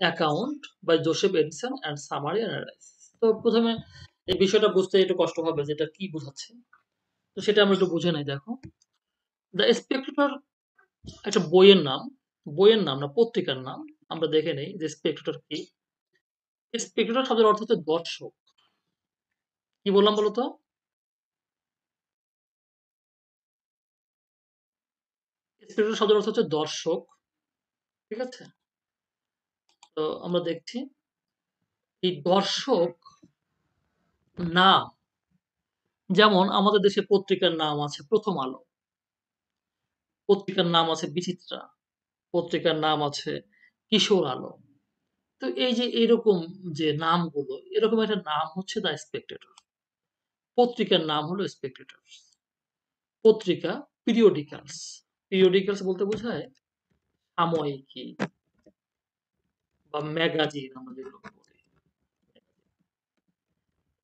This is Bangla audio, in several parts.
Account by Joseph Addison and summary analysis তো প্রথমে এই বিষয়টা বুঝতে একটু কষ্ট হবে যে এটা কি বোঝাচ্ছে। তো সেটা আমরা একটু বুঝে নেই, দেখো। দ্য স্পেক্টেটর একটা বইয়ের নাম বইয়ের নাম না, পত্রিকার নাম, আমরা দেখে নেই যে স্পেক্টেটর কি। স্পেক্টেটর শব্দের অর্থ হচ্ছে দর্শক। কি বললাম বলতো স্পেক্টেটর শব্দের অর্থ হচ্ছে দর্শক। ঠিক আছে? তো আমরা দেখছি এই দর্শক নাম, যেমন আমাদের দেশে পত্রিকার নাম আছে প্রথম আলো, পত্রিকার নাম আছে বিচিত্রা, পত্রিকার নাম আছে কিশোর আলো। তো এই যে এরকম যে নামগুলো, এরকম একটা নাম হচ্ছে দ্য স্পেক্টেটর পত্রিকার নাম হলো স্পেক্টেটর পত্রিকা পিরিয়ডিক্যালস পিরিয়ডিক্যালস বলতে বোঝায় সাময়িকী। বা ম্যাগাজিন আমরা যেগুলো বলি।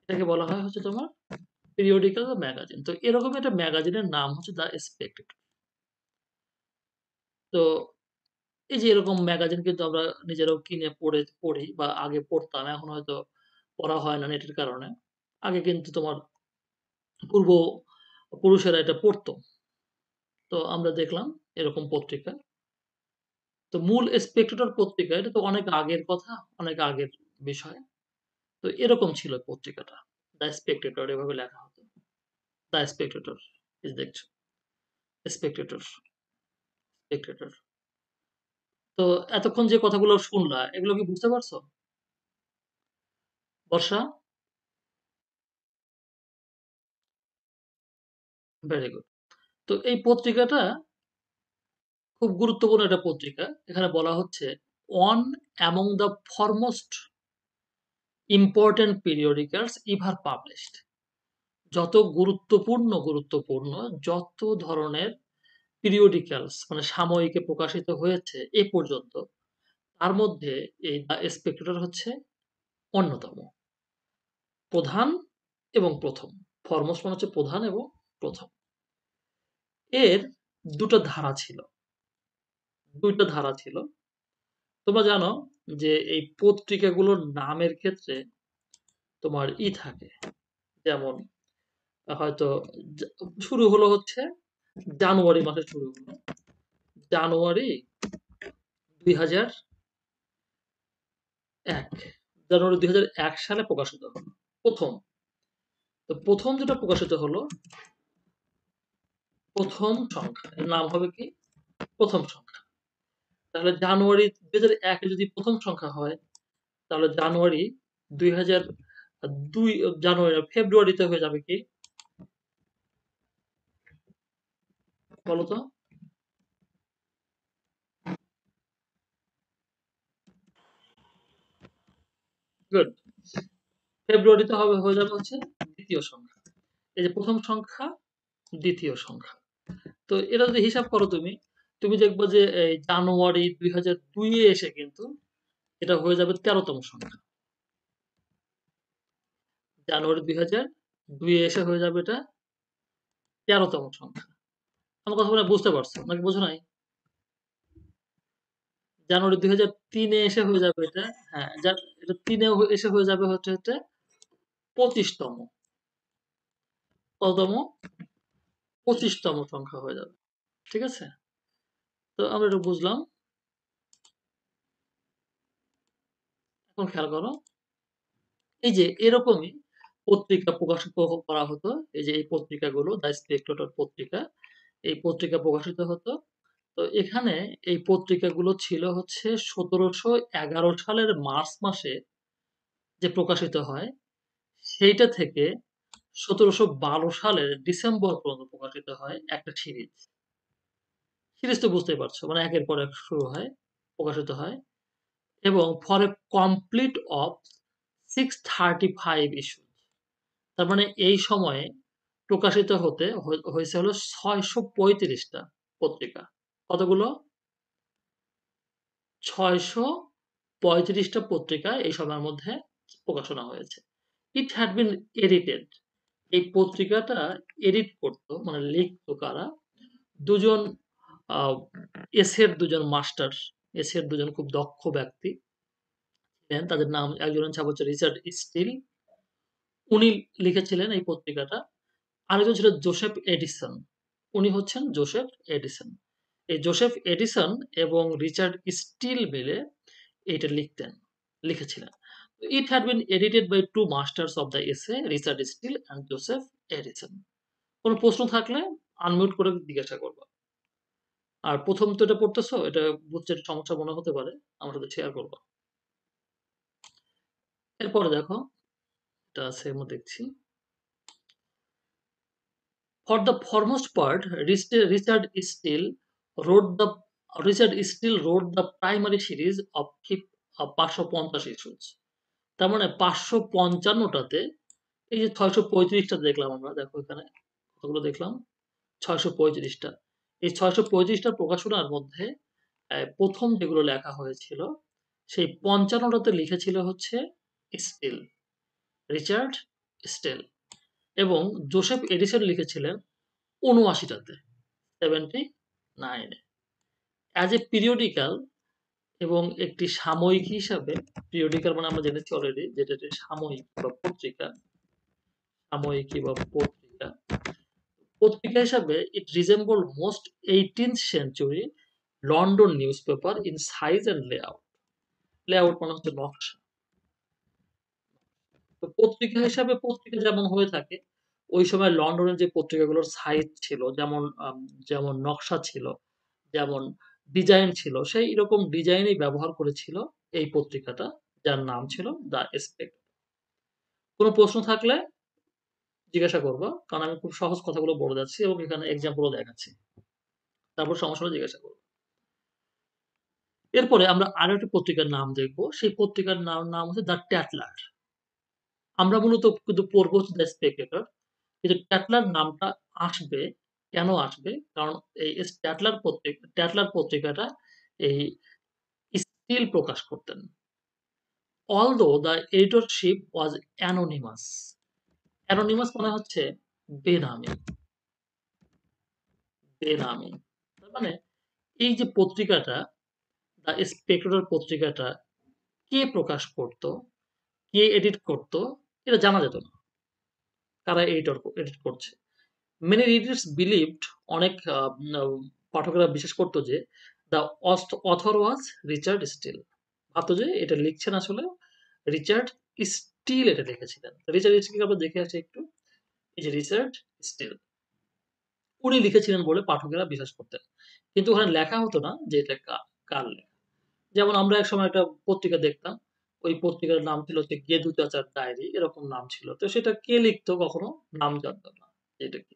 এটাকে বলা হয় হচ্ছে তোমার পিরিয়ডিক্যাল ম্যাগাজিন। তো এরকম একটা ম্যাগাজিনের নাম হচ্ছে দ্য স্পেক্টেটর তো এই যে এরকম ম্যাগাজিন কিন্তু আমরা নিজেরাও কিনে পড়ে, পড়ি বা আগে পড়তাম। এখন হয়তো পড়া হয় না নেটের কারণে। আগে কিন্তু তোমার পূর্ব পুরুষেরা এটা পড়তো। তো আমরা দেখলাম এরকম পত্রিকা। তো মূল স্পেক্টেটর পত্রিকা, এটা তো অনেক আগের কথা, অনেক আগের বিষয়। তো এরকম ছিল পত্রিকাটা দ্য স্পেক্টেটর এভাবে লেখা হতো। দ্য স্পেক্টেটর ইজ দেখছ স্পেক্টেটর স্পেক্টেটর তো এতক্ষণ যে কথাগুলো শুনলা, এগুলো কি বুঝতে পারছ? বর্ষা? ভেরি গুড তো এই পত্রিকাটা খুব গুরুত্বপূর্ণ একটা পত্রিকা। এখানে বলা হচ্ছে one among the foremost important periodicals ever published যত গুরুত্বপূর্ণ গুরুত্বপূর্ণ, যত ধরনের পিরিয়ডিক্যালস মানে সাময়িকে প্রকাশিত হয়েছে এ পর্যন্ত, তার মধ্যে এই দ্য স্পেক্টেটর হচ্ছে অন্যতম। প্রধান এবং প্রথম। ফরমোস্ট মানে হচ্ছে প্রধান এবং প্রথম। এর দুটো ধারা ছিল। দুইটা ধারা ছিল। তোমরা জানো যে এই পত্রিকাগুলোর নামের ক্ষেত্রে তোমার ই থাকে। যেমন, হয়তো শুরু হলো হচ্ছে জানুয়ারি মাসে শুরু হলো। জানুয়ারি দুই হাজার এক, জানুয়ারি দুই হাজার এক সালে প্রকাশিত হলো। প্রথম, তো প্রথম যেটা প্রকাশিত হলো, প্রথম সংখ্যা। নাম হবে কি? প্রথম সংখ্যা। তাহলে জানুয়ারি দুই হাজার একে যদি প্রথম সংখ্যা হয়, তাহলে জানুয়ারি দুই হাজার দুই জানুয়ারি, ফেব্রুয়ারিতে হয়ে যাবে কি? বলতো গুড ফেব্রুয়ারিতে হবে, হয়ে যাবে হচ্ছে দ্বিতীয় সংখ্যা। এই যে প্রথম সংখ্যা, দ্বিতীয় সংখ্যা। তো এটা যদি হিসাব করো তুমি তুমি দেখবে যে, এই জানুয়ারি দুই হাজার দুইয়ে এসে কিন্তু এটা হয়ে যাবে তেরোতম সংখ্যা। জানুয়ারি দুই হাজার দুইয়ে এসে হয়ে যাবে এটা তেরোতম সংখ্যা। আমার কথা বলে বুঝতে পারছ, নাকি বোঝো নাই? জানুয়ারি দুই হাজার তিনে এসে হয়ে যাবে এটা হ্যাঁ এটা তিনে এসে হয়ে যাবে হচ্ছে হচ্ছে পঁচিশতম, কততম? পঁচিশতম সংখ্যা হয়ে যাবে, ঠিক আছে? তো আমরা এটা বুঝলাম। এখন খেয়াল করো, এই যে এরকমই পত্রিকা প্রকাশিত করা হতো, এই যে এই পত্রিকাগুলো, দ্য স্পেক্টেটর পত্রিকা, এই পত্রিকা প্রকাশিত হতো। তো এখানে এই পত্রিকাগুলো ছিল হচ্ছে সতেরোশো এগারো সালের মার্চ মাসে যে প্রকাশিত হয়, সেইটা থেকে সতেরোশো বারো সালের ডিসেম্বর পর্যন্ত প্রকাশিত হয় একটা সিরিজ। সিরিজ তো বুঝতেই পারছ মানে একের পর এক শুরু হয়, প্রকাশিত হয়, এবং for a complete of six thirty five issue তার মানে এই সময়ে প্রকাশিত হতে, হয়েছে হলো ছয়শো পঁয়ত্রিশটা পত্রিকা, কতগুলো? ছয়শো পঁয়ত্রিশটা পত্রিকা এই সময়ের মধ্যে প্রকাশনা হয়েছে। ইট হ্যাড বিন এডিটেড এই পত্রিকাটা এডিট করত মানে লিখতো কারা? দুজন এসের দুজন মাস্টার এসের দুজন খুব দক্ষ ব্যক্তি ছিলেন তাদের নাম একজন ছাপ হচ্ছে রিচার্ড স্টিল। উনি লিখেছিলেন এই পত্রিকাটা। আরেকজন ছিল জোসেফ এডিসন। উনি হচ্ছেন জোসেফ এডিসন। এই জোসেফ এডিসন এবং রিচার্ড স্টিল মিলে এটা লিখতেন লিখেছিলেন। It had been edited by two masters of the essay, Richard Steele and Joseph Addison কোনো প্রশ্ন থাকলে আনমিউট করে জিজ্ঞাসা করবা। আর প্রথম তো এটা পড়তেছো, এটা বুঝতে সমস্যা মনে হতে পারে। আমার সাথে শেয়ার করব এরপরে দেখো, এটা সেম দেখছি। For the foremost part, Richard Steele wrote the Richard Steele wrote the primary series of ৫৫০ issues. তার মানে পাঁচশো পঞ্চান্নটাতে এই যে ৬৩৫ টা দেখলাম আমরা দেখো এখানে কতগুলো দেখলাম ৬৩৫ টা এই ছয়শো পঁয়ত্রিশটা প্রকাশনার মধ্যে প্রথম যেগুলো লেখা হয়েছিল, সেই পঞ্চান্নটাতে লিখেছিল হচ্ছে স্টিল, রিচার্ড স্টিল এবং জোসেফ এডিসন লিখেছিলেন ৭৯ টাতে 79 এ অ্যাজ এ পিরিয়ডিক্যাল এবং একটি সাময়িক হিসাবে পিরিয়ডিক্যাল মানে আমরা জেনেছি অলরেডি যেটা সাময়িক বা পত্রিকা, সাময়িকী বা পত্রিকা। পত্রিকা হিসাবে it resembled most eighteenth century London newspaper in size and layout layout মানে হচ্ছে নকশা। তো পত্রিকা হিসাবে পত্রিকা যেমন হয়ে থাকে, ওই সময় লন্ডনের যে পত্রিকাগুলোর সাইজ ছিল, যেমন যেমন নকশা ছিল, যেমন ডিজাইন ছিল, সেই রকম ডিজাইনই ব্যবহার করেছিল এই পত্রিকাটা, যার নাম ছিল দ্য এসপেক্ট কোনো প্রশ্ন থাকলে জিজ্ঞাসা করব, কারণ আমি খুব সহজ কথাগুলো বলে যাচ্ছি এবং এখানে এক্সাম্পলও দেখাচ্ছি। তারপর সমস্যাটা জিজ্ঞাসা করব। এরপরে আমরা আরও একটা পত্রিকার নাম দেখব। সেই পত্রিকার নাম নাম হচ্ছে দ্য ট্যাটলার। আমরা মূলত কিন্তু পড়ব দ্য স্পেক্টেটর কিন্তু ট্যাটলার নামটা আসবে, কেন আসবে? কারণ এই ট্যাটলার পত্রিকা, ট্যাটলার পত্রিকাটা এই স্টিল প্রকাশ করতেন। Although the editorship was anonymous anonymous মানে হচ্ছে বেনামি। বেনামি। তার মানে এই যে পত্রিকাটা দ্য স্পেক্টর পত্রিকাটা কে প্রকাশ করত, কে এডিট করত, এটা জানা যেত না। কারা এডিটর এডিট করছে। মেনি রিডার্স বিলিভড অনেক পাঠকেরা বিশ্বাস করতো যে the author was Richard Steele. ভাবতো যে এটা লিখছেন আসলে রিচার্ড স্টিল এটা লিখেছিলেন রিচার্ড স্টিল আমরা দেখে আসি একটু? এই যে রিচার্ড স্টিল উনি লিখেছিলেন বলে পাঠকেরা বিশ্বাস করতেন। কিন্তু ওখানে লেখা হতো না যে এটা কার লেখা। যেমন আমরা এক সময় একটা পত্রিকা দেখতাম, ওই পত্রিকার নাম ছিল হচ্ছে গেদু চাচার ডায়েরি, এরকম নাম ছিল। তো সেটা কে লিখতো কখনো? নাম জানতাম না এটা কি।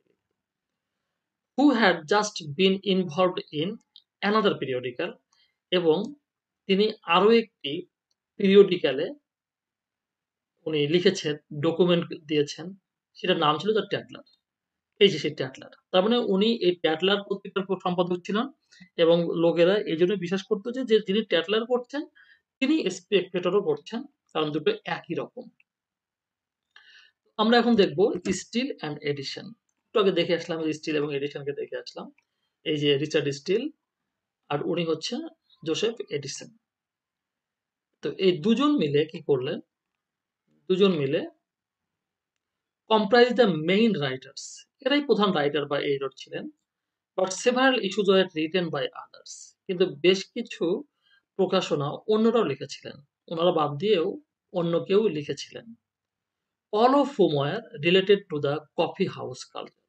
Who had just been involved in another periodical এবং তিনি আরও একটি পিরিয়ডিক্যালে উনি লিখেছেন ডকুমেন্ট দিয়েছেন। সেটার নাম ছিল দ্য ট্যাটলার এই যে সেই ট্যাটলার তার মানে উনি এই ট্যাটলার পত্রিকার সম্পাদক ছিলেন এবং লোকেরা এই জন্য বিশ্বাস করতো যে যিনি ট্যাটলার করছেন তিনি স্পেকটেটরও করছেন কারণ দুটো একই রকম। আমরা এখন দেখব স্টিল অ্যান্ড এডিশন একটু আগে দেখে আসলাম স্টিল এবং এডিশনকে দেখে আসলাম। এই যে রিচার্ড স্টিল আর উনি হচ্ছে জোসেফ এডিসন তো এই দুজন মিলে কি করলেন দুজন মিলে কম্প্রাইজ দ্য মেইন রাইটার্স এরাই প্রধান রাইটার বা এডিটর ছিলেন but several issues are written by others কিন্তু বেশ কিছু প্রকাশনা অন্যরাও লিখেছিলেন। ওনারা বাদ দিয়েও অন্য কেউ লিখেছিলেন। All of whom were related to the coffee house culture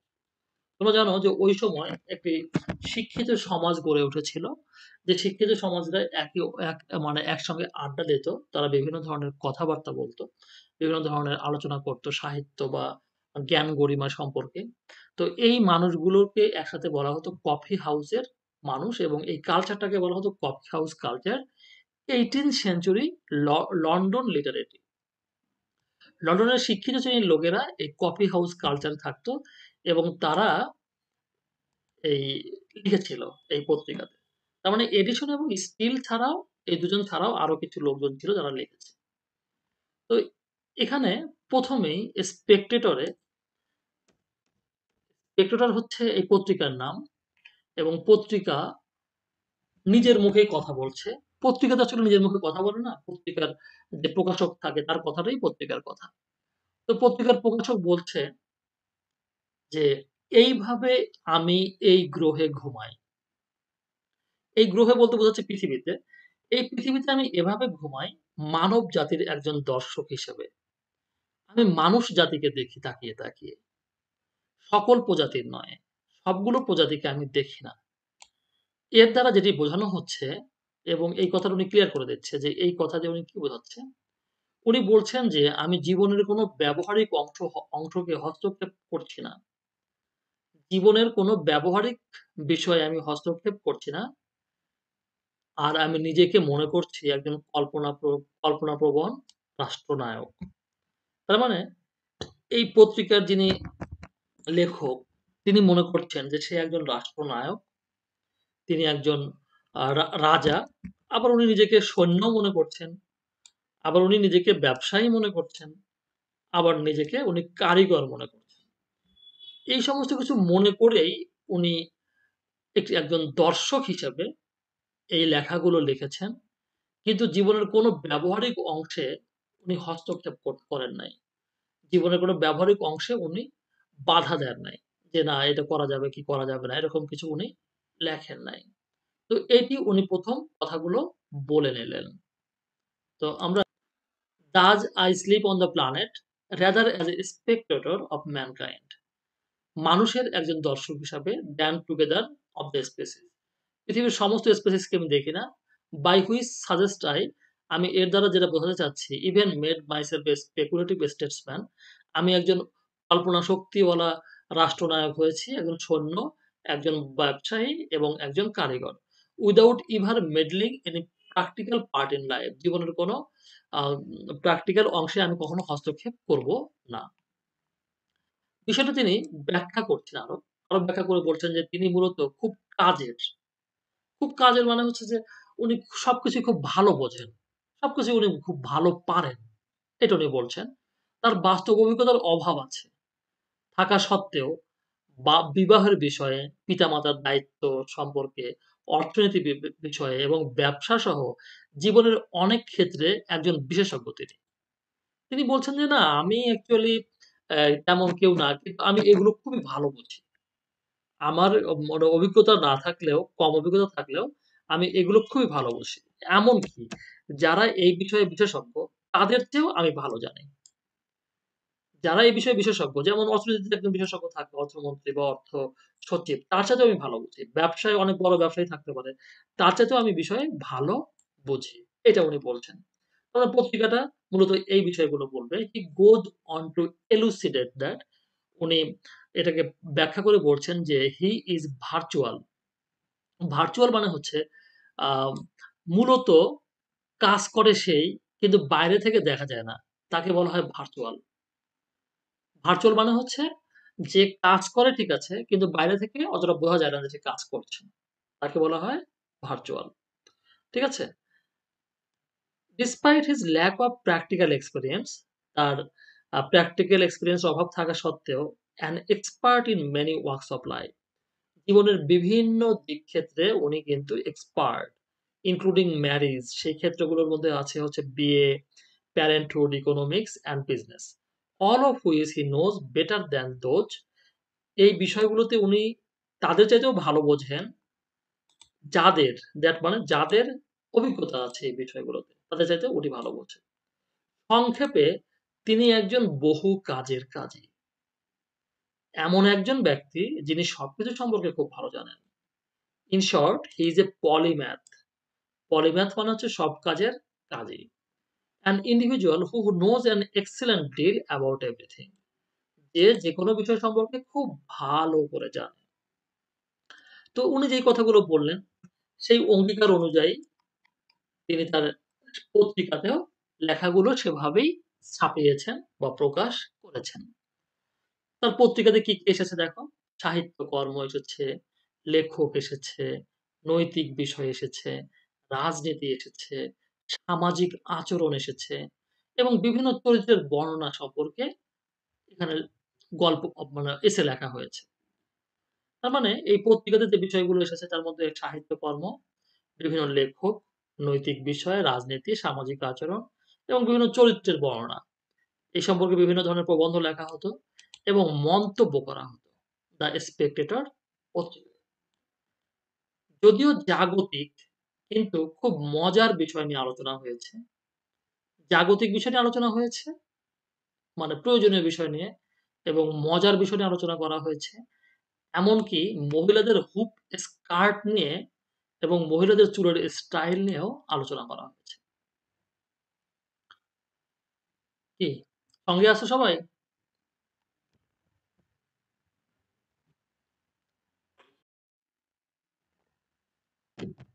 তোমরা জানো যে ওই সময় একটি শিক্ষিত সমাজ গড়ে উঠেছিল, যে শিক্ষিত সমাজরা একই এক মানে একসঙ্গে আড্ডা দিত, তারা বিভিন্ন ধরনের কথাবার্তা বলতো। বিভিন্ন ধরনের আলোচনা করতো, সাহিত্য বা জ্ঞান গরিমা সম্পর্কে। তো এই মানুষগুলোকে একসাথে বলা হতো কফি হাউসের মানুষ এবং এই কালচারটাকে বলা হতো coffee house culture eighteen century London literati লন্ডনের শিক্ষিত শ্রেণির লোকেরা এই কফি হাউস কালচার থাকতো এবং তারা এই লিখেছিল এই পত্রিকাতে। তার মানে এডিশন এবং স্টিল ছাড়াও, এই দুজন ছাড়াও আরও কিছু লোকজন ছিল যারা লিখেছে। তো এখানে প্রথমেই স্পেকটেটরে স্পেকটেটর হচ্ছে এই পত্রিকার নাম এবং পত্রিকা নিজের মুখে কথা বলছে পত্রিকাতে আসলে নিজের মুখে কথা বলে না। পত্রিকার যে প্রকাশক থাকে তার কথাটাই পত্রিকার কথা। তো পত্রিকার প্রকাশক বলছে যে, "এইভাবে আমি এই গ্রহে ঘুমাই।" এই গ্রহে বলতে বোঝাচ্ছে পৃথিবীতে। এই পৃথিবীতে আমি এভাবে ঘুমাই মানব জাতির একজন দর্শক হিসেবে। আমি মানুষ জাতিকে দেখি তাকিয়ে, তাকিয়ে। সকল প্রজাতির নয়। সবগুলো প্রজাতিকে আমি দেখি না। এর দ্বারা যেটি বোঝানো হচ্ছে এবং এই কথাটা উনি ক্লিয়ার করে দিচ্ছে যে এই কথা দিয়ে উনি কি বোঝাচ্ছেন? উনি বলছেন যে আমি জীবনের কোনো ব্যবহারিক অংশ অংশকে হস্তক্ষেপ করছি না। জীবনের কোনো ব্যবহারিক বিষয়ে আমি হস্তক্ষেপ করছি না। আর আমি নিজেকে মনে করছি একজন কল্পনা প্র কল্পনাপ্রবণ রাষ্ট্রনায়ক। তার মানে এই পত্রিকার যিনি লেখক, তিনি মনে করছেন যে সে একজন রাষ্ট্রনায়ক। তিনি একজন রাজা। আবার উনি নিজেকে সৈন্য মনে করছেন। আবার উনি নিজেকে ব্যবসায়ী মনে করছেন। আবার নিজেকে উনি কারিগর মনে করছেন। এই সমস্ত কিছু মনে করেই উনি একটি, একজন দর্শক হিসেবে এই লেখাগুলো লিখেছেন। কিন্তু জীবনের কোনো ব্যবহারিক অংশে উনি হস্তক্ষেপ করেন নাই। জীবনের কোনো ব্যবহারিক অংশে উনি বাধা দেন নাই। যে, না, এটা করা যাবে কি করা যাবে না এরকম কিছু উনি লেখেন নাই। তো এটি উনি ১ম কথাগুলো বলে নিলেন। তো আমরা, "Does I sleep on the planet rather as a spectator of mankind?" মানুষের একজন দর্শক হিসাবে "than together of the species পৃথিবীর সমস্ত স্পেসিসকে আমি দেখি না। "By which suggest I" আমি এর দ্বারা যেটা বোঝাতে চাচ্ছি even made a speculative statesman" আমি একজন কল্পনা শক্তিওয়ালা রাষ্ট্রনায়ক হয়েছি, একজন সৈন্য, একজন ব্যবসায়ী এবং একজন কারিগর। Without ever meddling any practical part in life" জীবনের কোনো প্র্যাকটিক্যাল অংশে আমি কখনো হস্তক্ষেপ করব না। বিষয়টা তিনি ব্যাখ্যা করছেন আরও। আরও ব্যাখ্যা করে বলছেন যে তিনি মূলত খুব কাজের। খুব কাজের মানে হচ্ছে যে উনি সবকিছুই খুব ভালো বোঝেন। সবকিছু উনি খুব ভালো পারেন। এটা উনি বলছেন। তার বাস্তব অভিজ্ঞতার অভাব আছে। থাকা সত্ত্বেও বা বিবাহের বিষয়ে, পিতামাতার দায়িত্ব সম্পর্কে, অর্থনীতি বিষয়ে এবং ব্যবসাসহ জীবনের অনেক ক্ষেত্রে একজন বিশেষজ্ঞ তিনি। তিনি বলছেন যে, "না আমি অ্যাকচুয়ালি অ্যা তেমন কেউ না। কিন্তু আমি এগুলো খুবই ভালো বুঝি। আমার অভিজ্ঞতা না থাকলেও, কম অভিজ্ঞতা থাকলেও আমি এগুলো খুবই ভালো বুঝি। এমনকি যারা এই বিষয়ে বিশেষজ্ঞ তাদের চেয়েও আমি ভালো জানি।" যারা এই বিষয়ে বিশেষজ্ঞ যেমন অর্থনীতিতে একজন বিশেষজ্ঞ থাকে, অর্থমন্ত্রী বা অর্থ সচিব তার চাইতেও আমি ভালো বুঝি। ব্যবসায় অনেক বড় ব্যবসায়ী থাকতে পারে। তার চাইতেও আমি বিষয়ে ভালো বুঝি। এটা উনি বলছেন। তবে পত্রিকাটা মূলত এই বিষয়গুলো বলবে। He goes on to elucidate that উনি এটাকে ব্যাখ্যা করে বলছেন যে হি ইজ ভার্চুয়াল ভার্চুয়াল মানে হচ্ছে মূলত কাজ করে সেই, কিন্তু বাইরে থেকে দেখা যায় না। তাকে বলা হয় ভার্চুয়াল। ভার্চুয়াল মানে হচ্ছে যে কাজ করে ঠিক আছে, কিন্তু বাইরে থেকে অতটা বোঝা যায় না যে কাজ করছে। তাকে বলা হয় ভার্চুয়াল। ঠিক আছে? Despite his lack of practical experience তার প্র্যাকটিক্যাল এক্সপেরিয়েন্স অভাব থাকা সত্ত্বেও an expert in many walks of life জীবনের বিভিন্ন দিক ক্ষেত্রে উনি কিন্তু এক্সপার্ট ইনক্লুডিং ম্যারেজ সেই ক্ষেত্রগুলোর মধ্যে আছে হচ্ছে বিয়ে, parenthood, economics and business. All of which he knows better than those এই বিষয়গুলোতে উনি তাদের চাইতেও ভালো বোঝেন যাদের দ্যাট মানে যাদের অভিজ্ঞতা আছে এই বিষয়গুলোতে। তাদের চাইতে উনি ভালো বোঝেন। সংক্ষেপে তিনি একজন বহু কাজের কাজী। এমন একজন ব্যক্তি যিনি সবকিছু সম্পর্কে খুব ভালো জানেন। In short he is a polymath. Polymath মানে হচ্ছে সব কাজের কাজী। An individual who knows an excellent deal about everything. যে যেকোনো বিষয় সম্পর্কে খুব ভালো করে জানে। তো উনি যেই কথাগুলো বললেন সেই অঙ্গীকার অনুযায়ী তিনি তার পত্রিকাতেও লেখাগুলো সেভাবেই ছাপিয়েছেন বা প্রকাশ করেছেন। তার পত্রিকাতে কি, এসেছে দেখো? সাহিত্যকর্ম এসেছে, লেখক এসেছে, নৈতিক বিষয় এসেছে, রাজনীতি এসেছে, সামাজিক আচরণ এসেছে এবং বিভিন্ন চরিত্রের বর্ণনা সম্পর্কে এখানে গল্প মানে এসে লেখা হয়েছে। তার মানে এই পত্রিকাতে যে বিষয়গুলো এসেছে তার মধ্যে সাহিত্যকর্ম, বিভিন্ন লেখক, নৈতিক বিষয়, রাজনীতি, সামাজিক আচরণ এবং বিভিন্ন চরিত্রের বর্ণনা। এই সম্পর্কে বিভিন্ন ধরনের প্রবন্ধ লেখা হতো এবং মন্তব্য করা হতো। দ্য স্পেকটেটর পত্রিকা। যদিও জাগতিক কিন্তু খুব মজার বিষয় নিয়ে আলোচনা হয়েছে। জাগতিক বিষয় নিয়ে আলোচনা হয়েছে, মানে প্রয়োজনীয় বিষয় নিয়ে এবং মজার বিষয় নিয়ে আলোচনা করা হয়েছে। এমনকি মহিলাদের হুপ স্কার্ট নিয়ে এবং মহিলাদের চুলের স্টাইল নিয়েও আলোচনা করা হয়েছে। কি? সঙ্গে আছো সবাই?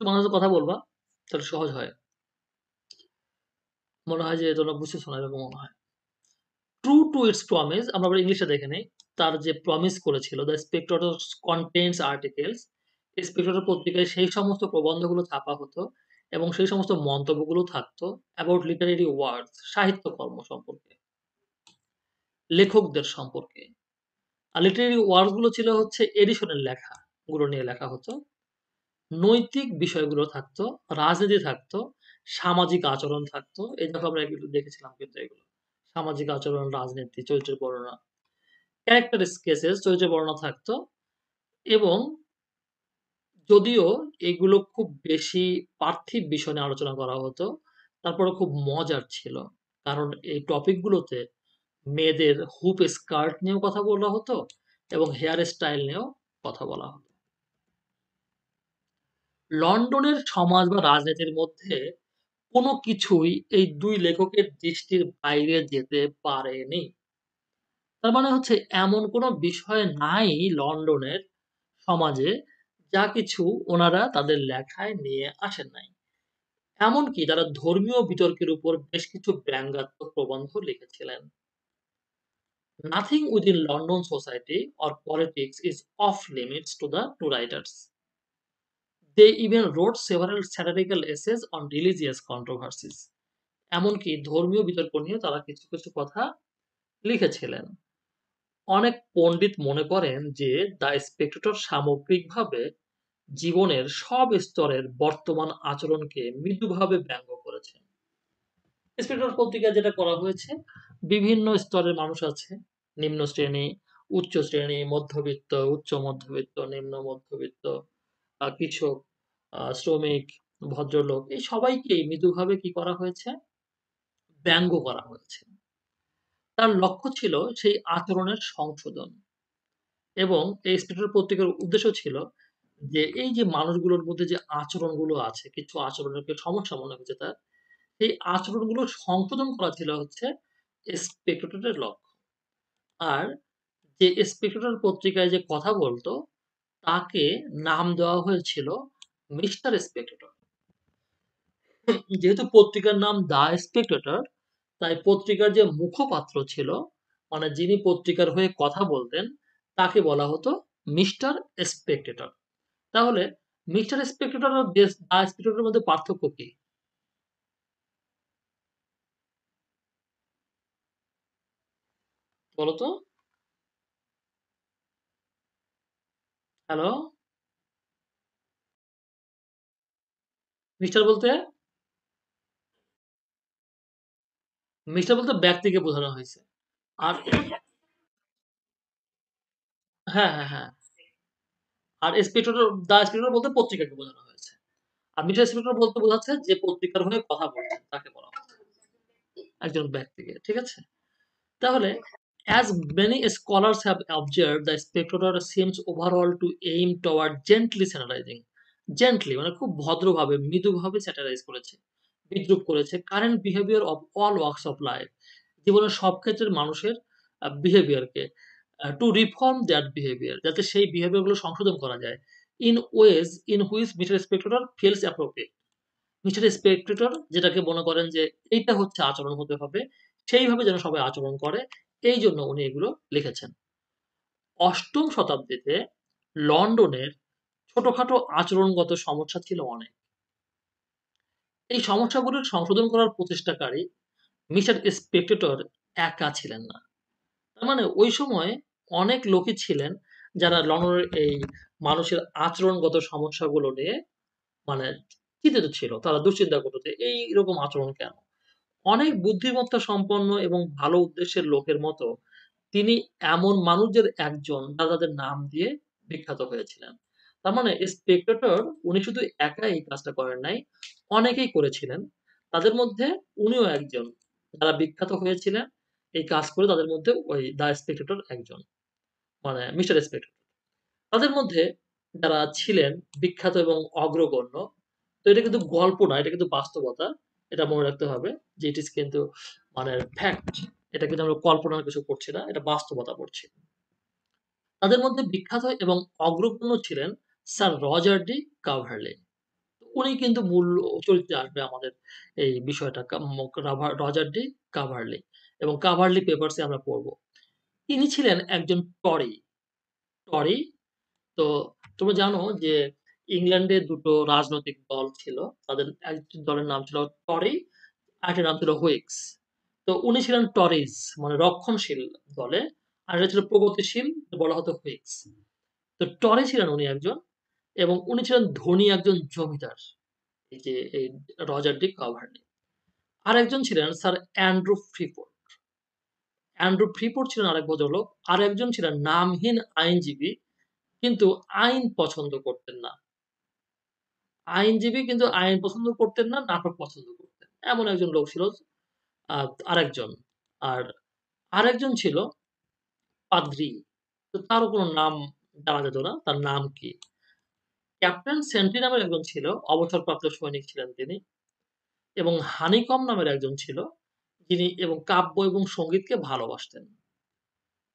মাঝে কথা বলবা, তাহলে সহজ হয়। মনে হয় যে তোমরা বুঝতেছো না এরকম মনে হয়। ট্রু টু ইটস প্রমিস আমরা আবার ইংলিশে দেখে নেই। তার যে প্রমিস করেছিল the Spectator contents articles Spectator পত্রিকায় সেই সমস্ত প্রবন্ধগুলো ছাপা হতো এবং সেই সমস্ত মন্তব্যগুলো থাকতো অ্যাবাউট লিটারেরি ওয়ার্ডস সাহিত্যকর্ম সম্পর্কে। লেখকদের সম্পর্কে। আর লিটারেরি ওয়ার্ডসগুলো ছিল হচ্ছে এডিশনের লেখা গুলো নিয়ে লেখা হতো। নৈতিক বিষয়গুলো থাকতো, রাজনীতি থাকতো, সামাজিক আচরণ থাকতো। এই দেখো আমরা এগুলো দেখেছিলাম কিন্তু এগুলো। সামাজিক আচরণ, রাজনীতি, চরিত্রের বর্ণনা। ক্যারেক্টার স্কেচেস চরিত্রের বর্ণনা থাকতো এবং যদিও এগুলো খুব বেশি পার্থিব বিষয় নিয়ে আলোচনা করা হতো, তারপরেও খুব মজার ছিল। কারণ এই টপিক গুলোতে মেয়েদের হুপ স্কার্ট নিয়েও কথা বলা হতো এবং হেয়ার স্টাইল নিয়েও কথা বলা হতো। লন্ডনের সমাজ বা রাজনীতির মধ্যে কোনো কিছুই এই দুই লেখকের দৃষ্টির বাইরে যেতে পারেনি। তার মানে হচ্ছে এমন কোনো বিষয় নাই লন্ডনের সমাজে যা কিছু ওনারা তাদের লেখায় নিয়ে আসেন নাই। এমনকি তারা ধর্মীয় বিতর্কের উপর বেশ কিছু ব্যঙ্গাত্মক প্রবন্ধ লিখেছিলেন। Nothing within London society or politics is off limits to the two writers. They even wrote several satirical essays on religious controversies এমনকি ধর্মীয় বিতর্ক নিয়ে তারা কিছু, কিছু কথা লিখেছিলেন। অনেক পণ্ডিত মনে করেন যে দ্য স্পেক্টেটর সামগ্রিকভাবে জীবনের সব স্তরের বর্তমান আচরণকে মৃদুভাবে ব্যঙ্গ করেছে। স্পেক্টেটর পত্রিকায় যেটা করা হয়েছে বিভিন্ন স্তরের মানুষ আছে। নিম্ন শ্রেণি, উচ্চ শ্রেণি, মধ্যবিত্ত, উচ্চ মধ্যবিত্ত, নিম্ন মধ্যবিত্ত, কৃষক, শ্রমিক, ভদ্রলোক এই সবাইকেই মৃদুভাবে কি করা হয়েছে? ব্যঙ্গ করা হয়েছে। তার লক্ষ্য ছিল সেই আচরণের সংশোধন। এবং এই স্পেক্ট্রেটর পত্রিকার উদ্দেশ্য ছিল যে এই যে মানুষগুলোর মধ্যে যে আচরণগুলো আছে, কিছু আচরণের সমস্যা মনে হচ্ছে তার, সেই আচরণগুলো সংশোধন করা ছিল হচ্ছে স্পেক্ট্রেটরের লক্ষ্য। আর যে স্পেক্ট্রেটর পত্রিকায় যে কথা বলতো, তাকে নাম দেওয়া হয়েছিল মিস্টার স্পেক্ট্রেটর। যেহেতু পত্রিকার নাম দ্য স্পেক্ট্রেটর, তাই পত্রিকার যে মুখপাত্র ছিল, মানে যিনি পত্রিকার হয়ে কথা বলতেন, তাকে বলা হতো মিস্টার স্পেক্ট্রেটর। তাহলে মিস্টার স্পেক্ট্রেটর আর দ্য স্পেক্ট্রেটরের মধ্যে পার্থক্য কি? বলো তো? হ্যালো? মিস্টার বলতে? মিস্টার বলতে ব্যক্তিকে বোঝানো হয়েছে। আর হ্যাঁ, হ্যাঁ, হ্যাঁ। আর স্পেক্ট্রেটর দ্য স্পেক্ট্রেটর বলতে পত্রিকাকে বোঝানো হয়েছে। আর মিস্টার স্পেক্ট্রেটর বলতে বোঝাচ্ছে যে পত্রিকার হয়ে কথা বলছেন তাকে বলা হচ্ছে। একজন ব্যক্তিকে। ঠিক আছে? তাহলে as many scholars have observed the spectator seems overall to aim toward gently satirizing. Gently মানে খুব ভদ্রভাবে মৃদুভাবে satirize করেছে। বিদ্রূপ করেছে current behaviour of all walks of life. জীবনের সব ক্ষেত্রের মানুষের বিহেভিয়ারকে টু রিফর্ম দ্যাট বিহেভিয়ার যাতে সেই বিহেভিয়ারগুলো সংশোধন করা যায়। In ways in which Mister Spectator feels appropriate. Mister Spectator যেটাকে মনে করেন যে এইটা হচ্ছে আচরণ হতে হবে, সেইভাবে যেন সবাই আচরণ করে, এইজন্য উনি এগুলো লিখেছেন। অষ্টম শতাব্দীতে লন্ডনের ছোটখাটো আচরণগত সমস্যা ছিল অনেক। এই সমস্যাগুলোর সংশোধন করার প্রচেষ্টাকারী মিস্টার স্পেক্ট্রেটর একা ছিলেন না। তার মানে ওই সময় অনেক লোকই ছিলেন যারা লন্ডনের এই মানুষের আচরণগত সমস্যাগুলো নিয়ে মানে চিন্তিত ছিল। তারা দুশ্চিন্তা করত এইরকম আচরণ কেন? অনেক বুদ্ধিমত্তা সম্পন্ন এবং ভালো উদ্দেশ্যের লোকের মতো তিনি এমন মানুষদের একজন যারা তাদের নাম দিয়ে বিখ্যাত হয়েছিলেন। তার মানে স্পেক্টেটর উনি শুধু একা এই কাজটা করেন নাই, অনেকেই করেছিলেন। তাদের মধ্যে উনিও একজন যারা বিখ্যাত হয়েছিলেন এই কাজ করে তাদের মধ্যে ওই দ্য স্পেক্টেটর একজন। মানে মিস্টার স্পেক্টেটর। তাদের মধ্যে যারা ছিলেন বিখ্যাত এবং অগ্রগণ্য, তো এটা কিন্তু গল্প না, এটা কিন্তু বাস্তবতা। এটা মনে রাখতে হবে যে ইট ইস কিন্তু মানে ফ্যাক্ট। এটা কিন্তু আমরা কল্পনার কিছু করছি না, এটা বাস্তবতা পড়ছি। তাদের মধ্যে বিখ্যাত এবং অগ্রগণ্য ছিলেন স্যার রজার ডি কাভারলে। উনি কিন্তু মূল চরিত্রে আসবে আমাদের এই বিষয়টা রজার ডি কাভারলি এবং কাভারলি পেপারস আমরা পড়ব। তিনি ছিলেন একজন টরি। টরি তো তোমরা জানো যে ইংল্যান্ডে দুটো রাজনৈতিক দল ছিল। তাদের একটি দলের নাম ছিল টরি, আরেকটার নাম ছিল হুইগস। তো উনি ছিলেন টরিজ মানে রক্ষণশীল দলে, আর এটা ছিল প্রগতিশীল বলা হতো হুইগস। তো টরি ছিলেন উনি একজন এবং উনি ছিলেন ধনী একজন জমিদার। এই যে এই রজার ডি কাভারলি। আরেকজন ছিলেন Sir Andrew Freeport. Andrew Freeport ছিলেন আরেক ভদ্রলোক। আর একজন ছিলেন নামহীন আইনজীবী কিন্তু আইন পছন্দ করতেন না। আইনজীবী কিন্তু আইন পছন্দ করতেন না, নাটক পছন্দ করতেন। এমন একজন লোক ছিল আরেকজন। আর আরেকজন ছিল পাদ্রী। তো তারও কোন নাম জানা যেত না। তার নাম কি? ক্যাপ্টেন সেন্ট্রি নামের একজন ছিল, অবসরপ্রাপ্ত সৈনিক ছিলেন তিনি। এবং হানিকম নামের একজন ছিল, যিনি এবং কাব্য এবং সঙ্গীতকে ভালোবাসতেন।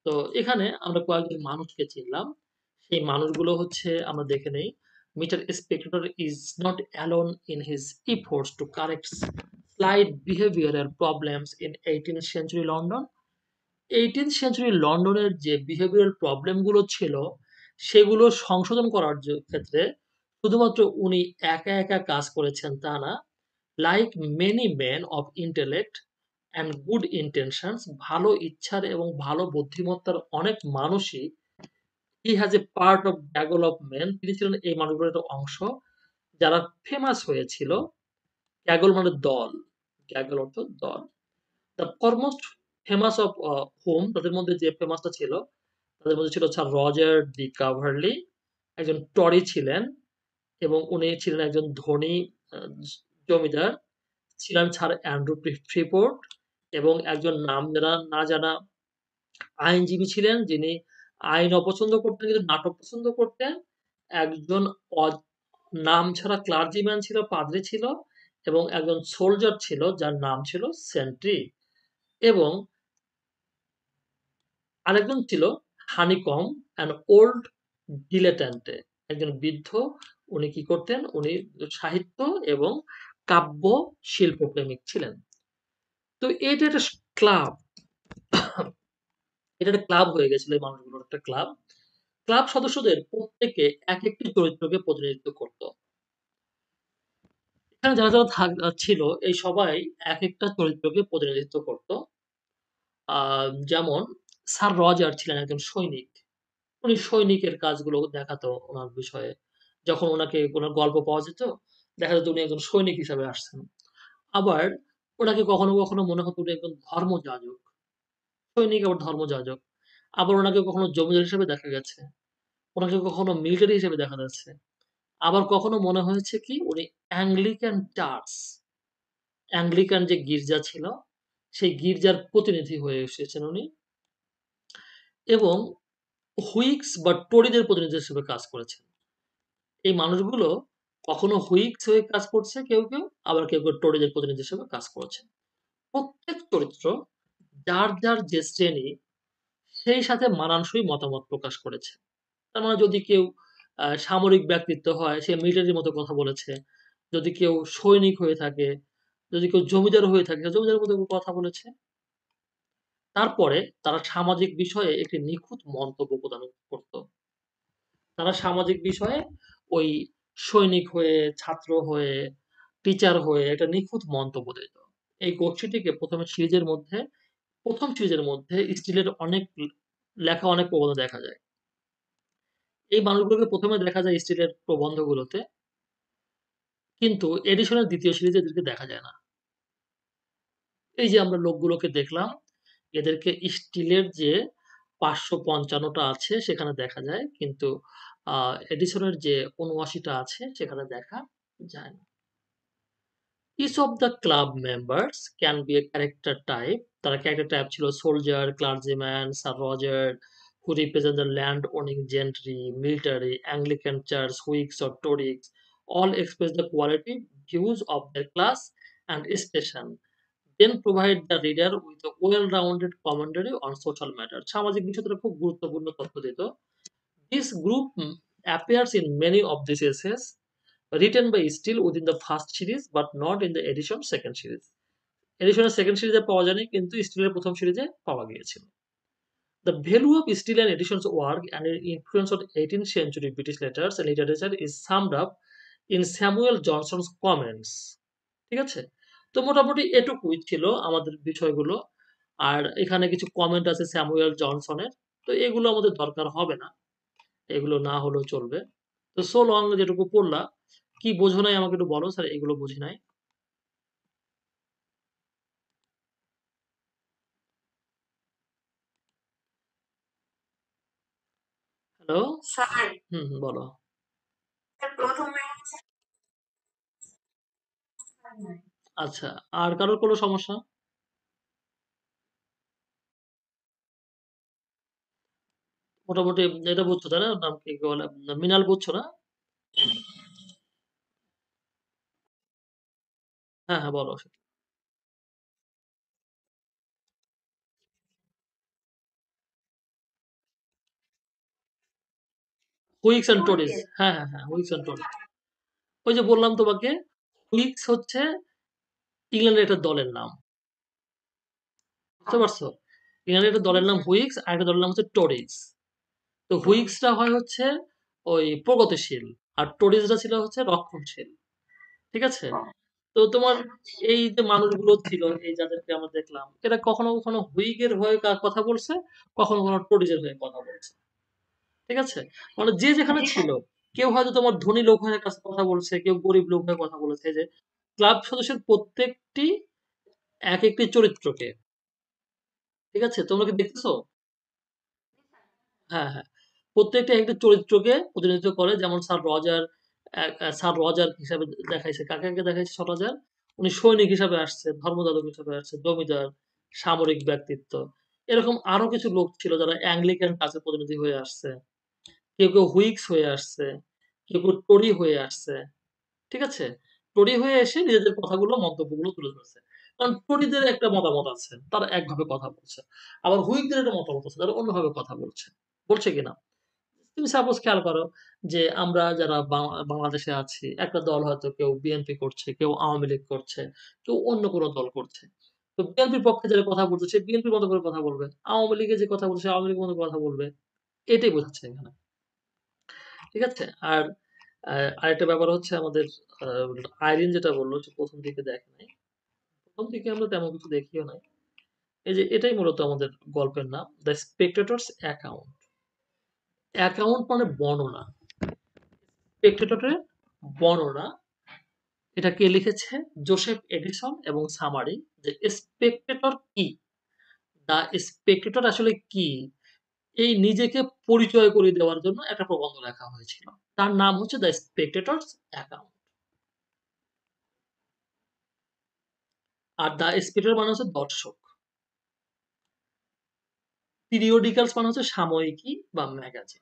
তো এখানে আমরা কয়েকজন মানুষকে চিনলাম। সেই মানুষগুলো হচ্ছে আমরা দেখে নেই। Mister Spectator is not alone in his efforts to correct slight behavioral problems in 18th century London. 18th century লন্ডনের যে behavioral প্রবলেমগুলো ছিল, সেগুলো সংশোধন করার ক্ষেত্রে শুধুমাত্র উনি একা, একা কাজ করেছেন তা না। Like many men of intellect and good intentions ভালো ইচ্ছার এবং ভালো বুদ্ধিমত্তার অনেক মানুষই he has a part of development তিনি ছিলেন এই মানুষগুলোর একটা অংশ যারা ফেমাস হয়েছিল। ক্যাগল মানে দল। ক্যাগল অর্থ দল। The foremost famous of whom তাদের মধ্যে যে ফেমাসটা ছিল, তাদের মধ্যে ছিল স্যার রজার ডি কাভারলি একজন টরি ছিলেন এবং উনি ছিলেন একজন ধনী জমিদার। ছিলেন স্যার অ্যান্ড্রু ফ্রিপোর্ট এবং একজন নাম না জানা আইনজীবী ছিলেন যিনি আইন অপছন্দ করতেন কিন্তু নাটক পছন্দ করতেন। একজন নাম ছাড়া ক্লার্জিম্যান ছিল, পাদ্রী ছিল এবং একজন সোলজার ছিল যার নাম ছিল সেন্ট্রি এবং আরেকজন ছিল হানিকম অ্যান ওল্ড ডিলেট্যান্টে একজন বৃদ্ধ উনি কি করতেন? উনি সাহিত্য এবং কাব্য শিল্প প্রেমিক ছিলেন। তো এটা একটা ক্লাব। এটা একটা ক্লাব হয়ে গেছিল এই মানুষগুলোর একটা ক্লাব। ক্লাব সদস্যদের প্রত্যেকে এক একটি চরিত্রকে প্রতিনিধিত্ব করত। এখানে যারা, যারা থাক ছিল এই সবাই এক একটা চরিত্রকে প্রতিনিধিত্ব করত। যেমন স্যার রজার ছিলেন একজন সৈনিক। উনি সৈনিকের কাজগুলো দেখাতো ওনার বিষয়ে। যখন ওনাকে কোন গল্প পাওয়া যেত, দেখা যেত উনি একজন সৈনিক হিসাবে আসছেন। আবার ওনাকে কখনো, কখনো মনে হতো উনি একজন ধর্মযাজক। সৈনিক আবার ধর্মযাজক। আবার ওনাকে কখনো জমিদার হিসেবে দেখা গেছে। ওনাকে কখনো মিলিটারি হিসেবে দেখা যাচ্ছে। আবার কখনো মনে হয়েছে কি উনি অ্যাংলিকান চার্চ, অ্যাংলিকান যে গির্জা ছিল, সেই গির্জার প্রতিনিধি হয়ে এসেছেন উনি। এবং হুইক্স বা টোরিদের প্রতিনিধি হিসেবে কাজ করেছেন। এই মানুষগুলো কখনো হুইক্স হয়ে কাজ করছে কেউ, কেউ আবার কেউ, কেউ টোরিদের প্রতিনিধি হিসেবে কাজ করেছে। প্রত্যেক চরিত্র যার, যার যে শ্রেণি সেই সাথে মানানসই মতামত প্রকাশ করেছে। তার মানে যদি কেউ সামরিক ব্যক্তিত্ব হয়, সে মিলিটারির মতো কথা বলেছে। যদি কেউ সৈনিক হয়ে থাকে, যদি কেউ জমিদার হয়ে থাকে, জমিদারের মতো কথা বলেছে। তারপরে তারা সামাজিক বিষয়ে একটি নিখুঁত মন্তব্য প্রদান করত। তারা সামাজিক বিষয়ে ওই সৈনিক হয়ে, ছাত্র হয়ে, টিচার হয়ে একটা নিখুঁত মন্তব্য দিত। এই গোষ্ঠীটিকে প্রথমে সিরিজের মধ্যে ১ম সিরিজের মধ্যে স্টিলের অনেক লেখা অনেক প্রবন্ধ দেখা যায়। এই মানুষগুলোকে ১ম এ দেখা যায় স্টিলের প্রবন্ধগুলোতে। কিন্তু এডিশনের দ্বিতীয় সিরিজে এদেরকে দেখা যায় না। এই যে আমরা লোকগুলোকে দেখলাম, এদেরকে স্টিলের যে পাঁচশো পঞ্চান্নটা আছে সেখানে দেখা যায়। কিন্তু আ এডিসনের যে ৭৯ টা আছে সেখানে দেখা যায় না। Each of the club members can be a character type. তারা ক্যারেক্টার টাইপ ছিল soldier, clergyman, Sir Roger, who represent the land owning gentry, military, Anglican church, Whigs or Tories. All express the quality, views of their class and station. Then provide the reader with a well-rounded commentary on social matters. সামাজিক বিষয়ে তারা খুব গুরুত্বপূর্ণ তথ্য দিত। This group mm, appears in many of these essays written by Steele within the first series but not in the edition second series. এডিশনের সেকেন্ড সিরিজে পাওয়া যায়নি কিন্তু স্টিলের প্রথম সিরিজে পাওয়া গিয়েছিল। Of Steele and Edison's work and its influence on 18th century British letters and literature is summed up in Samuel Johnson's comments. ঠিক আছে? তো মোটামুটি এটুকুই ছিল আমাদের বিষয়গুলো। আর এখানে কিছু কমেন্ট আছে স্যামুয়েল জনসনের। তো এগুলো আমাদের দরকার হবে না। এগুলো না হলেও চলবে। তো সো লং যেটুকু পড়লা, কি বোঝো নাই আমাকে একটু বলো স্যার এগুলো বুঝি নাই। হ্যালো? স্যার হুম, হুম বলো। প্রথমে আচ্ছা, আর কারোর কোনো সমস্যা? মোটামুটি এটা বুঝছ তাই না? নাম কি বলে? মৃণাল বুঝছ না? হ্যাঁ, হ্যাঁ বলো। Whigs and Tories. হ্যাঁ, হ্যাঁ, হ্যাঁ। Whigs and Tories. ওই যে বললাম তোমাকে হুইগস হচ্ছে ইংল্যান্ডের একটা দলের নাম। বুঝতে পারছ? ইংল্যান্ডের একটা দলের নাম হুইগস আর একটা দলের নাম হচ্ছে টোরিজ। তো হুইগসটা হয় হচ্ছে ওই প্রগতিশীল আর টোরিজরা ছিল হচ্ছে রক্ষণশীল। ঠিক আছে? তো তোমার এই যে মানুষগুলো ছিল এই যাদেরকে আমরা দেখলাম এরা কখনো কখনো হুইগের হয়ে কথা বলছে কখনো কখনো টোরিজের হয়ে কথা বলছে। ঠিক আছে? মানে যে যেখানে ছিল কেউ হয়তো তোমার ধনী লোক হয়ে কাছে কথা বলছে কেউ গরিব লোক হয়ে কথা বলেছে যে ক্লাব সদস্যের প্রত্যেকটি এক একটি চরিত্রকে। ঠিক আছে? তোমরা কি দেখতেছো? হ্যাঁ হ্যাঁ। প্রত্যেকটা একটা চরিত্রকে প্রতিনিধিত্ব করে। যেমন স্যার রজার স্যার রজার হিসাবে দেখাইছে কাকে কাকে দেখাইছে রজার। উনি সৈনিক হিসাবে আসছে ধর্মযাজক হিসাবে আসছে, জমিদার, সামরিক ব্যক্তিত্ব। এরকম আরও কিছু লোক ছিল যারা অ্যাংলিকান কাছে প্রতিনিধি হয়ে আসছে। কেউ কেউ হুইগস হয়ে আসছে, কেউ কেউ টরি হয়ে আসছে, ঠিক আছে? টরি হয়ে এসে নিজেদের কথাগুলো, মন্তব্যগুলো তুলে ধরছে। কারণ টরিদের একটা মতামত আছে, তারা একভাবে কথা বলছে। আবার হুইগদের একটা মতামত আছে, তারা অন্যভাবে কথা বলছে। বলছে কিনা? তুমি সাপোজ খেয়াল করো যে আমরা যারা বাংলাদেশে আছি, একটা দল হয়তো কেউ বিএনপি করছে, কেউ আওয়ামী লীগ করছে, কেউ অন্য কোনো দল করছে। তো বিএনপির পক্ষে যারা কথা বলছে সে বিএনপির মতো করে কথা বলবে। আওয়ামী লীগে যে কথা বলছে, আওয়ামী লীগের মতো কথা বলবে, এটাই বোঝাচ্ছে এখানে। ঠিক আছে? আর আরেকটা ব্যাপার হচ্ছে আমাদের আইরিন যেটা বলল যে প্রথম দিকে দেখে নাই। প্রথম দিকে আমরা তেমন কিছু দেখিও নাই। এই যে এটাই মূলত আমাদের গল্পের নাম দ্য স্পেকটেটরস অ্যাকাউন্ট অ্যাকাউন্ট মানে বর্ণনা। স্পেকটেটরের বর্ণনা, এটা কে লিখেছে? জোসেফ এডিসন এবং সামারি। যে স্পেকটেটর কি? দা স্পেকটেটর আসলে কি? এই নিজেকে পরিচয় করে দেওয়ার জন্য একটা প্রবন্ধ লেখা হয়েছিল। তার নাম হচ্ছে দ্য স্পেকটেটরস অ্যাকাউন্ট আর দ্য স্পেকটেটর মানে হচ্ছে দর্শক। পিরিয়ডিক্যালস মানে হচ্ছে সাময়িকী বা ম্যাগাজিন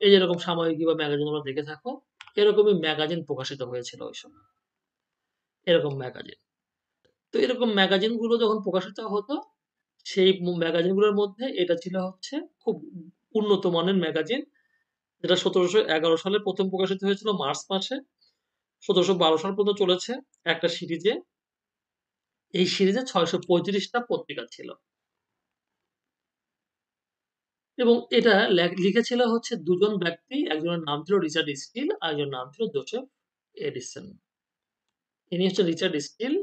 এই যেরকম সাময়িকী বা ম্যাগাজিন তোমরা দেখে থাকো, এরকমই ম্যাগাজিন প্রকাশিত হয়েছিল ওই সময়। এরকম ম্যাগাজিন তো এরকম ম্যাগাজিনগুলো যখন প্রকাশিত হতো, সেই ম্যাগাজিনগুলোর মধ্যে এটা ছিল হচ্ছে খুব উন্নত মানের ম্যাগাজিন যেটা সতেরোশো এগারো সালে প্রথম প্রকাশিত হয়েছিল মার্চ মাসে। সতেরোশো বারো সাল পর্যন্ত চলেছে একটা সিরিজে। এই সিরিজে ছয়শো পঁয়ত্রিশটা পত্রিকা ছিল। এবং এটা লেখ- লিখেছিল হচ্ছে দুজন ব্যক্তি, একজনের নাম ছিল রিচার্ড স্টিল আর একজনের নাম ছিল জোসেফ এডিসন। ইনি হচ্ছেন রিচার্ড স্টিল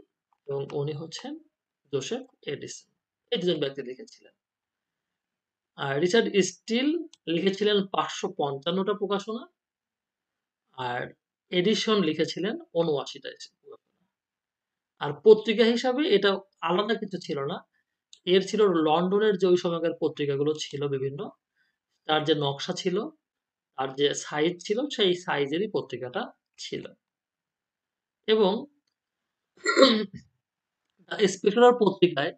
এবং উনি হচ্ছেন জোসেফ এডিসন। এই দুজন ব্যক্তি লিখেছিলেন। আর রিচার্ড স্টিল লিখেছিলেন পাঁচশো পঞ্চান্নটা প্রকাশনা আর এডিশন লিখেছিলেন ৭৯ টা এসে আর পত্রিকা হিসাবে এটা আলাদা কিছু ছিল না। এর ছিল লন্ডনের যে ওই সময়কার পত্রিকাগুলো ছিল বিভিন্ন, তার যে নকশা ছিল, আর যে সাইজ ছিল সেই সাইজেরই পত্রিকাটা ছিল। এবং স্পেক্টাটর পত্রিকায়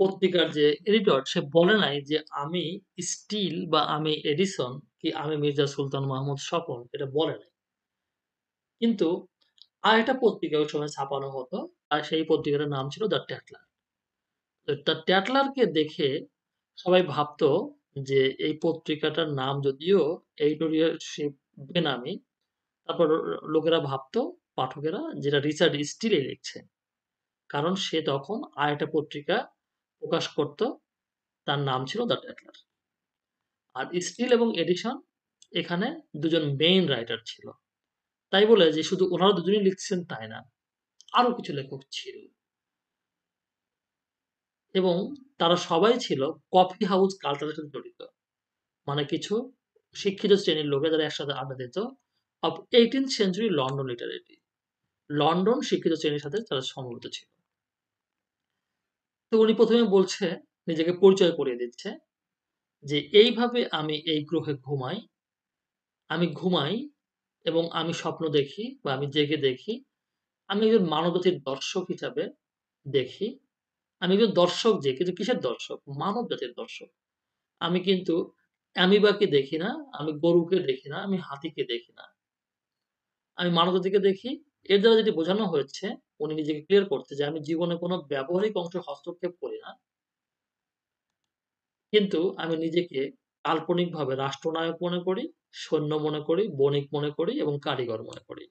পত্রিকার যে এডিটর সে বলে নাই যে আমি স্টিল বা আমি এডিসন কি আমি মির্জা সুলতান মাহমুদ স্বপন এটা বলে নাই। কিন্তু আর একটা পত্রিকা ওই সময় ছাপানো হতো। আর সেই পত্রিকাটার নাম ছিল দ্য ট্যাটলার। তো ট্যাটলারকে দেখে সবাই ভাবতো যে এই পত্রিকাটার নাম যদিও এডিটোরিয়ালশিপ বেনামি, তারপর লোকেরা ভাবতো পাঠকেরা যেটা রিচার্ড স্টিলে লিখছে। কারণ সে তখন আর একটা পত্রিকা প্রকাশ করত। তার নাম ছিল দ্য ট্যাটলার। আর স্টিল এবং এডিশন এখানে দুজন মেইন রাইটার ছিল। তাই বলে যে শুধু ওনারা দুজনেই লিখছেন তাই না। আরও কিছু লেখক ছিল। এবং তারা সবাই ছিল কফি হাউস কালচারের সাথে জড়িত। মানে কিছু শিক্ষিত শ্রেণির লোকেরা যারা একসাথে আড্ডা দিত of 18th century London literary. London শিক্ষিত শ্রেণির সাথে তারা সমবেত ছিল। তো উনি প্রথমে বলছে, নিজেকে পরিচয় করিয়ে দিচ্ছে যে, "এইভাবে আমি এই গ্রহে ঘুমাই। আমি ঘুমাই এবং আমি স্বপ্ন দেখি বা আমি জেগে দেখি। আমি একজন মানবজাতির দর্শক হিসাবে দেখি। আমি একজন দর্শক যে, কিন্তু কিসের দর্শক? মানব জাতির দর্শক। আমি কিন্তু অ্যামিবাকে দেখি না, আমি গরুকে দেখি না, আমি হাতিকে দেখি না। আমি মানব জাতিকে দেখি। এর দ্বারা যেটি বোঝানো হয়েছে, উনি নিজেকে ক্লিয়ার করতে যে, আমি জীবনে কোনো ব্যবহারিক অংশে হস্তক্ষেপ করি না। কিন্তু আমি নিজেকে কাল্পনিকভাবে রাষ্ট্রনায়ক মনে করি, সৈন্য মনে করি, বণিক মনে করি এবং কারিগর মনে করি।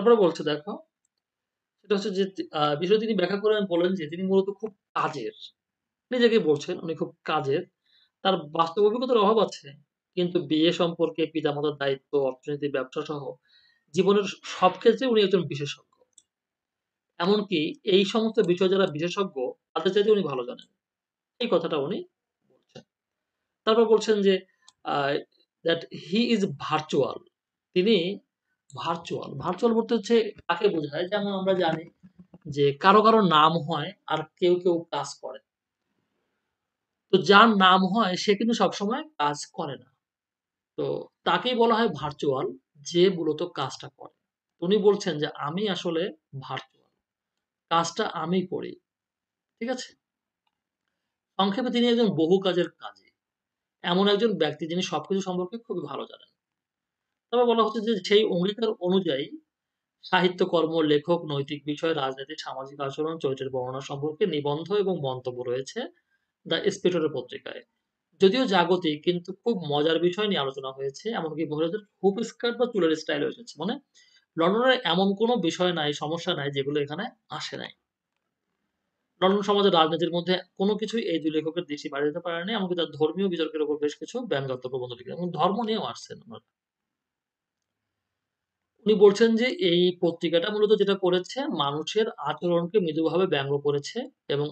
তারপরে বলছে দেখো, সেটা হচ্ছে যে আ বিষয়টি তিনি ব্যাখ্যা করে বলেন যে, তিনি মূলত খুব কাজের। নিজেকেই বলছেন উনি খুব কাজের। তার বাস্তব অভিজ্ঞতার অভাব আছে। কিন্তু বিয়ে সম্পর্কে পিতামাতার দায়িত্ব, অর্থনীতি, ব্যবসা সহ জীবনের সব ক্ষেত্রে উনি একজন বিশেষজ্ঞ। এমনকি এই সমস্ত বিষয়ে যারা বিশেষজ্ঞ, তাদের চাইতে উনি ভালো জানেন। এই কথাটা উনি বলছেন। তারপর বলছেন যে, দ্যাট হি ইজ ভার্চুয়াল। তিনি ভার্চুয়াল। ভার্চুয়াল বলতে হচ্ছে কাকে বোঝায়? যেমন আমরা জানি যে, কারও, কারও নাম হয় আর কেউ, কেউ কাজ করে। তো যার নাম হয় সে কিন্তু সবসময় কাজ করে না। তো তাকেই বলা হয় ভার্চুয়াল যে মূলত কাজটা করে। উনি বলছেন যে, "আমি আসলে ভার্চুয়াল। কাজটা আমি করি।" ঠিক আছে? সংক্ষেপে তিনি একজন বহু কাজের কাজে এমন একজন ব্যক্তি যিনি সবকিছু সম্পর্কে খুবই ভালো জানেন। তবে বলা হচ্ছে যে, সেই অঙ্গীকার অনুযায়ী সাহিত্যকর্ম, লেখক, নৈতিক বিষয়, রাজনীতি, সামাজিক আচরণ, চরিত্রের বর্ণনা সম্পর্কে নিবন্ধ এবং মন্তব্য রয়েছে দ্য স্পেক্টাটর পত্রিকায়। যদিও জাগতিক কিন্তু খুব মজার বিষয় নিয়ে আলোচনা হয়েছে। এমনকি মহিলাদের হুপ স্কার্ট বা চুলের স্টাইলও এসেছে। মানে লন্ডনের এমন কোনো বিষয় নাই, সমস্যা নাই যেগুলো এখানে আসে নাই। লন্ডন সমাজের রাজনীতির মধ্যে কোনো কিছুই এই দুই লেখকের দৃষ্টি বাড়িয়ে দিতে পারেনি। এমনকি তার ধর্মীয় বিতর্কের উপর বেশ কিছু ব্যঙ্গাত্মক প্রবন্ধ লিখেছেন এবং ধর্ম নিয়েও আসছেন উনারা। উনি বলছেন যে, এই পত্রিকাটা মূলত যেটা করেছে মানুষের আচরণকে মৃদুভাবে ব্যঙ্গ করেছে এবং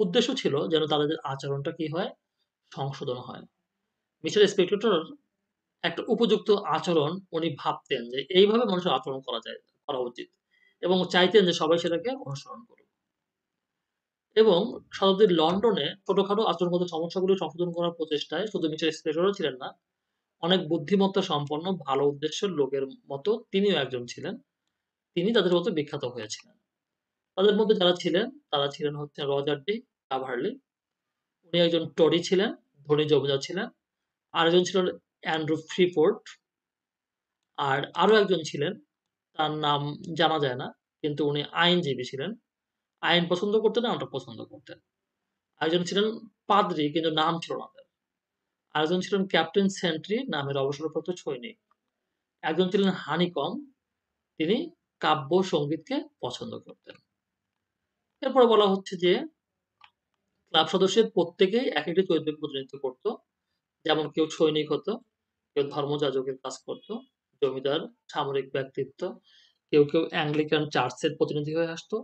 উদ্দেশ্য ছিল যেন তাদের আচরণটা কি হয়? সংশোধন হয়। মিস্টার স্পেক্টেটর একটা উপযুক্ত আচরণ উনি ভাবতেন যে, এইভাবে মানুষের আচরণ করা যায় করা উচিত। এবং চাইতেন যে সবাই সেটাকে অনুসরণ করুক। এবং শতাব্দীর লন্ডনে ছোটখাটো আচরণগত সমস্যাগুলো সংশোধন করার প্রচেষ্টায় শুধু মিস্টার স্পেক্টেটরও ছিলেন না। অনেক বুদ্ধিমত্তা সম্পন্ন ভালো উদ্দেশ্যের লোকের মতো তিনিও একজন ছিলেন। তিনি তাদের মতো বিখ্যাত হয়েছিলেন। তাদের মধ্যে যারা ছিলেন, তারা ছিলেন হচ্ছে রজার ডি কাভারলি। উনি একজন টরি ছিলেন, ধনী জমিদার ছিলেন। আর একজন ছিলেন অ্যান্ড্রু ফ্রিফোর্ড। আর আরও একজন ছিলেন, তার নাম জানা যায় না। কিন্তু উনি আইনজীবী ছিলেন। আইন পছন্দ করতেন, নাটক পছন্দ করতেন। আরেকজন ছিলেন পাদ্রী কিন্তু নাম ছিল না। আরেকজন ছিলেন ক্যাপ্টেন সেন্ট্রি নামের অবসরপ্রাপ্ত সৈনিক। একজন ছিলেন হানিকম, তিনি কাব্য সঙ্গীতকে পছন্দ করতেন। এরপরে বলা হচ্ছে যে, ক্লাব সদস্যের প্রত্যেকেই একেকটি চরিত্রের প্রতিনিধিত্ব করত। যেমন কেউ সৈনিক হতো, কেউ ধর্মযাজকের কাজ করত, জমিদার, সামরিক ব্যক্তিত্ব, কেউ, কেউ অ্যাংলিকান চার্চের প্রতিনিধি হয়ে আসতো,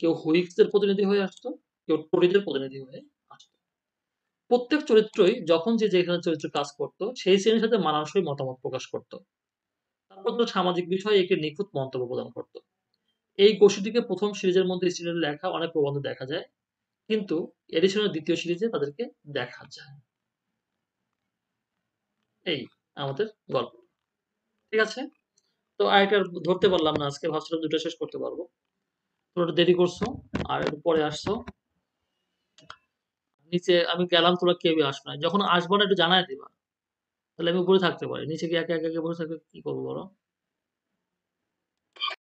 কেউ হুইগসের প্রতিনিধি হয়ে আসতো, কেউ টোরিদের প্রতিনিধি হয়ে। প্রত্যেক চরিত্রই যখন যে যেখানে চরিত্র কাজ করত, সেই শ্রেণির সাথে মানানসই মতামত প্রকাশ করত। তারপর তো সামাজিক বিষয়ে একটি নিখুঁত মন্তব্য প্রদান করত। এই গোষ্ঠীটিকে প্রথম সিরিজের মধ্যে স্টিলের লেখা অনেক প্রবন্ধ দেখা যায়। কিন্তু এডিসনের ২য় সিরিজে তাদেরকে দেখা যায় এই আমাদের গল্প। ঠিক আছে? তো আরেকটা ধরতে পারলাম না আজকে ভাবছিলাম দুটো শেষ করতে পারব তোমরা দেরি করছ আর পরে আসছো। নিচে আমি গেলাম তোরা কেউই আসব না যখন আসব না একটু জানায় দিবা। তাহলে আমি উপরে থাকতে পারি। নিচে গিয়ে একা, একা, একে বসে থাকলে কি করব বলো?